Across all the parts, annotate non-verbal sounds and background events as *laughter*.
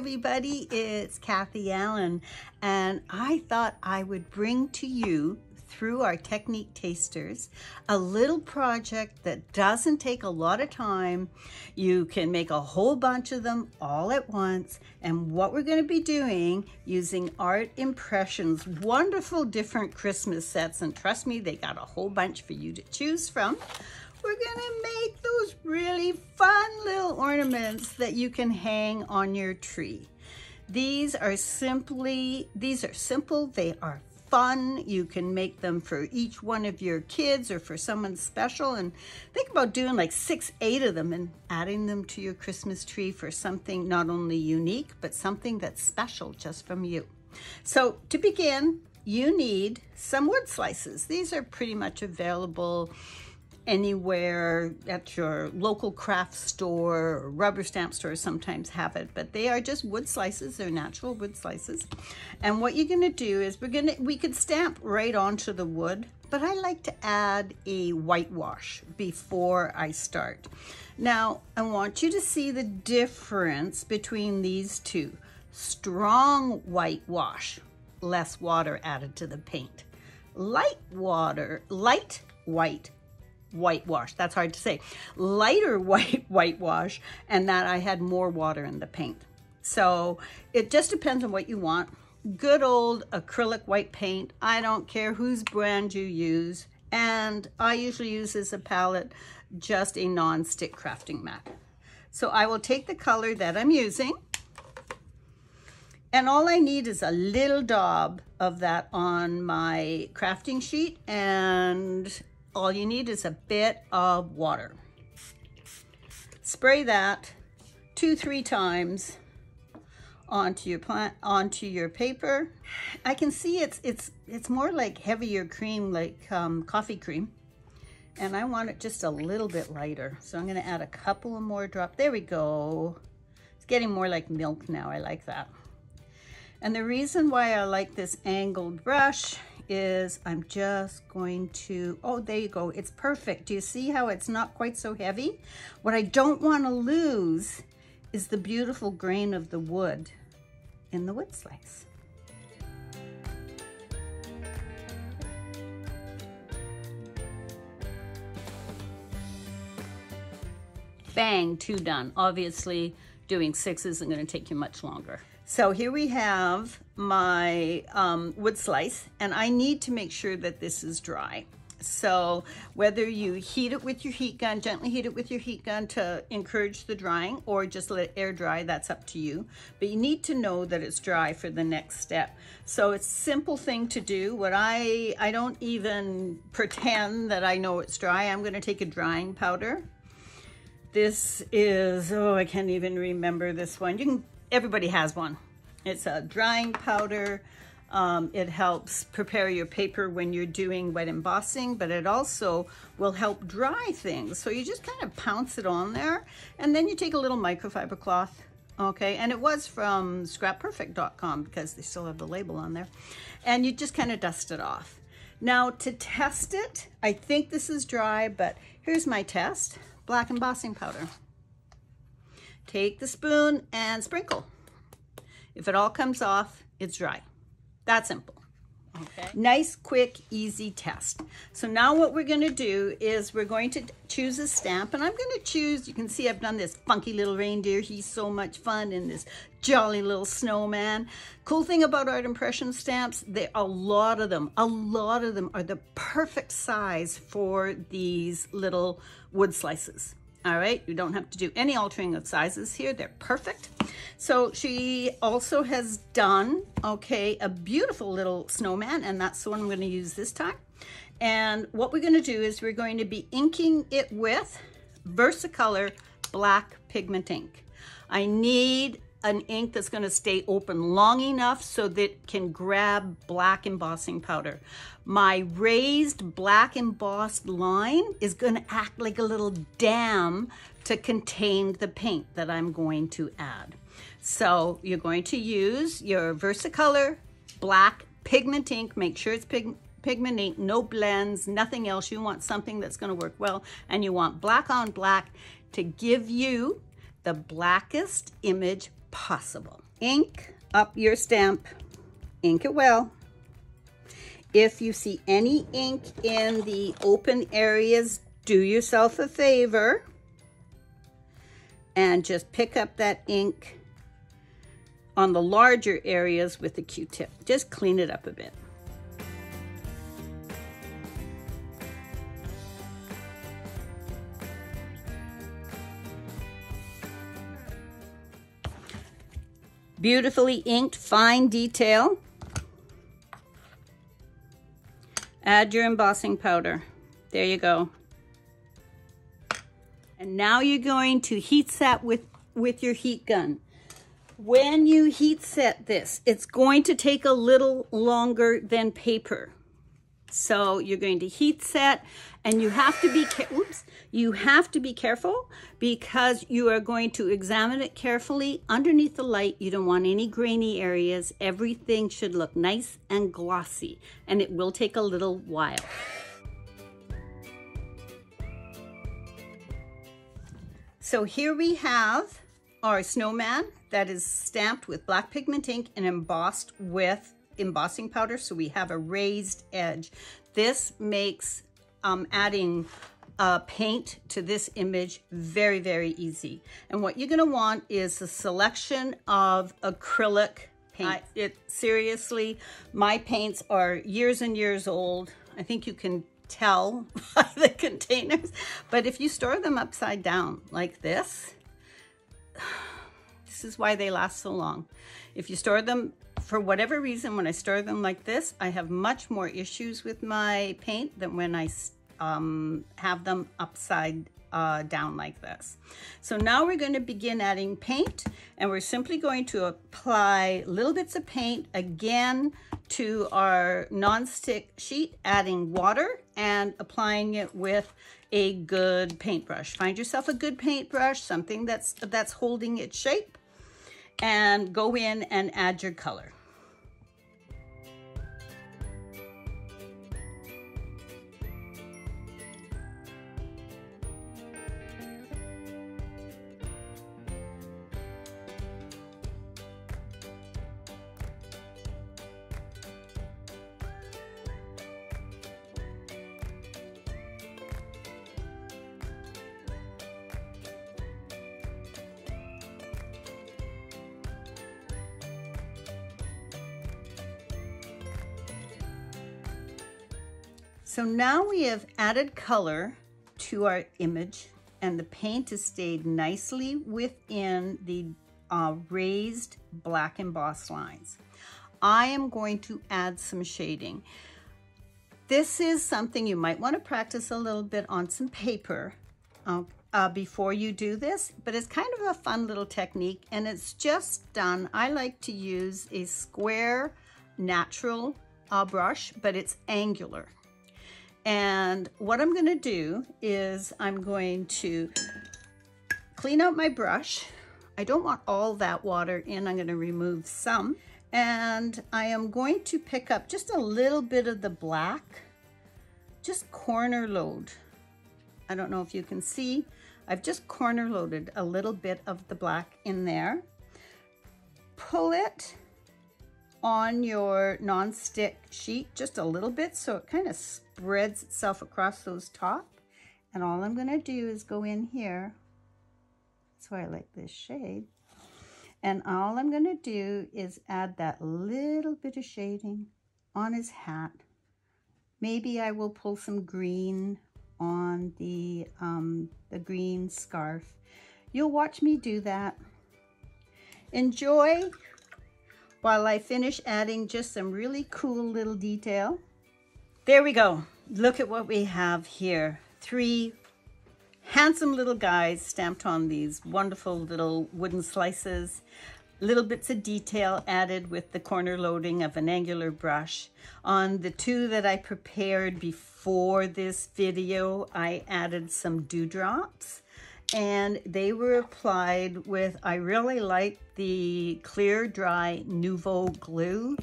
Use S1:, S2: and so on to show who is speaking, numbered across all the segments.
S1: Everybody. It's Cathie Allan, and I thought I would bring to you through our Technique Tasters a little project that doesn't take a lot of time. You can make a whole bunch of them all at once. And what we're going to be doing using Art Impressions, wonderful different Christmas sets. And trust me, they got a whole bunch for you to choose from we're gonna fun little ornaments that you can hang on your tree. These are simply, these are simple, they are fun. You can make them for each one of your kids or for someone special. And think about doing like six, eight of them and adding them to your Christmas tree for something not only unique, but something that's special just from you. So to begin, you need some wood slices. These are pretty much available anywhere at your local craft store or rubber stamp store sometimes have it but they are just wood slices. They're natural wood slices. And what you're going to do is we're going to we could stamp right onto the wood but I like to add a whitewash before I start. Now I want you to see the difference between these two. Strong whitewash less water added to the paint. Light water light white whitewash. That's hard to say. Lighter *laughs* white whitewash, and that I had more water in the paint. So it just depends on what you want. Good old acrylic white paint. I don't care whose brand you use. And I usually use as a palette just a non-stick crafting mat. So I will take the color that I'm using and all I need is a little daub of that on my crafting sheet and all you need is a bit of water. Spray that two, three times onto your plant onto your paper. I can see it's it's it's more like heavier cream, like um, coffee cream. And I want it just a little bit lighter. So I'm gonna add a couple of more drops. There we go. It's getting more like milk now. I like that. And the reason why I like this angled brush is I'm just going to, oh, there you go. It's perfect. Do you see how it's not quite so heavy? What I don't want to lose is the beautiful grain of the wood in the wood slice. Bang, two done. Obviously, doing six isn't going to take you much longer. So here we have my um, wood slice and I need to make sure that this is dry. So whether you heat it with your heat gun, gently heat it with your heat gun to encourage the drying or just let it air dry, that's up to you. But you need to know that it's dry for the next step. So it's a simple thing to do. What I, I don't even pretend that I know it's dry. I'm gonna take a drying powder. This is, oh, I can't even remember this one. You can everybody has one. It's a drying powder. Um, it helps prepare your paper when you're doing wet embossing, but it also will help dry things. So you just kind of pounce it on there, and then you take a little microfiber cloth, okay? And it was from scrapperfect.com because they still have the label on there. And you just kind of dust it off. Now to test it, I think this is dry, but here's my test. Black embossing powder. Take the spoon and sprinkle. If it all comes off, it's dry. That simple. Okay. Nice, quick, easy test. So now what we're going to do is we're going to choose a stamp. And I'm going to choose, you can see I've done this funky little reindeer. He's so much fun. And this jolly little snowman. Cool thing about art impression stamps, there a lot of them, a lot of them are the perfect size for these little wood slices. All right, you don't have to do any altering of sizes here. They're perfect. So she also has done, okay, a beautiful little snowman, and that's the one I'm gonna use this time. And what we're gonna do is we're going to be inking it with Versacolor Black Pigment Ink. I need an ink that's going to stay open long enough so that it can grab black embossing powder. My raised black embossed line is going to act like a little dam to contain the paint that I'm going to add. So you're going to use your Versacolor black pigment ink. Make sure it's pig pigment ink, no blends, nothing else. You want something that's going to work well. And you want black on black to give you the blackest image possible. Ink up your stamp, ink it well. If you see any ink in the open areas, do yourself a favor and just pick up that ink on the larger areas with a Q-tip. Just clean it up a bit. Beautifully inked, fine detail. Add your embossing powder. There you go. And now you're going to heat set with, with your heat gun. When you heat set this, it's going to take a little longer than paper. So you're going to heat set and you have to be, oops, you have to be careful because you are going to examine it carefully underneath the light. You don't want any grainy areas. Everything should look nice and glossy and it will take a little while. So here we have our snowman that is stamped with black pigment ink and embossed with embossing powder. So we have a raised edge. This makes um, adding uh, paint to this image very, very easy. And what you're gonna want is a selection of acrylic paint. I, it Seriously, my paints are years and years old. I think you can tell *laughs* by the containers, but if you store them upside down like this, *sighs* this is why they last so long. If you store them, for whatever reason, when I store them like this, I have much more issues with my paint than when I um, have them upside uh, down like this. So now we're going to begin adding paint and we're simply going to apply little bits of paint again to our non-stick sheet, adding water and applying it with a good paintbrush. Find yourself a good paintbrush, something that's, that's holding its shape and go in and add your color. So now we have added color to our image and the paint has stayed nicely within the uh, raised black embossed lines. I am going to add some shading. This is something you might want to practice a little bit on some paper uh, uh, before you do this, but it's kind of a fun little technique and it's just done. I like to use a square natural uh, brush, but it's angular. And what I'm gonna do is I'm going to clean out my brush. I don't want all that water in, I'm gonna remove some. And I am going to pick up just a little bit of the black, just corner load. I don't know if you can see, I've just corner loaded a little bit of the black in there. Pull it on your non-stick sheet just a little bit so it kind of spreads itself across those top. And all I'm going to do is go in here. That's why I like this shade. And all I'm going to do is add that little bit of shading on his hat. Maybe I will pull some green on the, um, the green scarf. You'll watch me do that. Enjoy while I finish adding just some really cool little detail. There we go. Look at what we have here. Three handsome little guys stamped on these wonderful little wooden slices. Little bits of detail added with the corner loading of an angular brush. On the two that I prepared before this video, I added some dewdrops and they were applied with, I really like the clear dry Nuvo glue.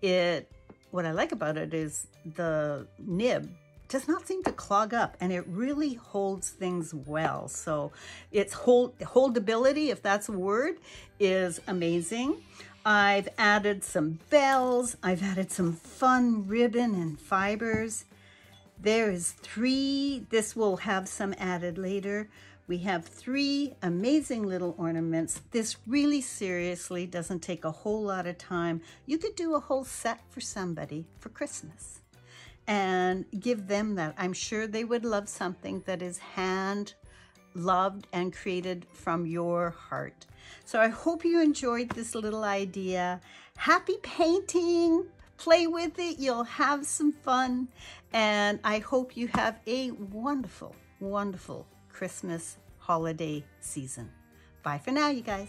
S1: It, what I like about it is the nib does not seem to clog up and it really holds things well. So its hold, holdability, if that's a word, is amazing. I've added some bells. I've added some fun ribbon and fibers. There is three, this will have some added later. We have three amazing little ornaments. This really seriously doesn't take a whole lot of time. You could do a whole set for somebody for Christmas and give them that. I'm sure they would love something that is hand loved and created from your heart. So I hope you enjoyed this little idea. Happy painting! Play with it, you'll have some fun, and I hope you have a wonderful, wonderful Christmas holiday season. Bye for now, you guys.